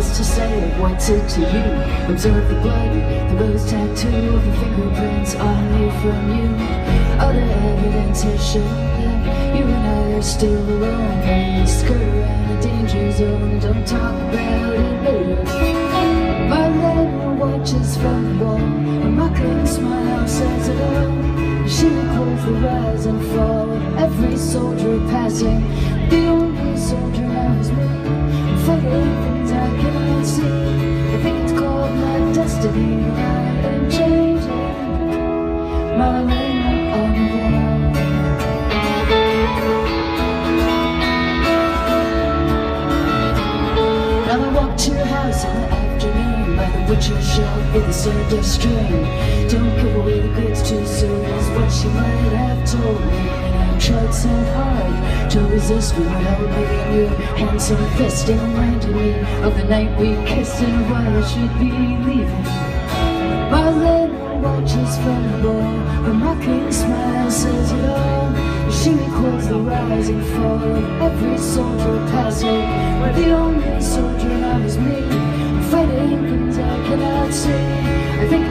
else to say of what's it to you. Observe the blood, the rose tattoo the fingerprints on me from you. Other evidence has shown that you and I are still alone. And skirt around the danger zone, don't talk about it later. My letter watches from the wall, a mocking smile says it all. She records the rise and fall of every soldier passing. The butcher shop with a soda string. Don't give away the goods too soon is what she might have told me. And I tried so hard to resist you held me in your handsome fist reminded me of the night we kissed and why I should be leaving. Mocking smile says it all. She records the rise and fall of every soldier passing. The only soldier now is me, fighting things I cannot see.